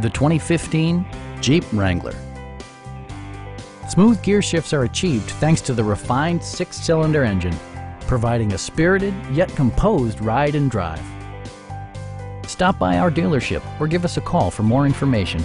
the 2015 Jeep Wrangler. Smooth gear shifts are achieved thanks to the refined six-cylinder engine, providing a spirited yet composed ride and drive. Stop by our dealership or give us a call for more information.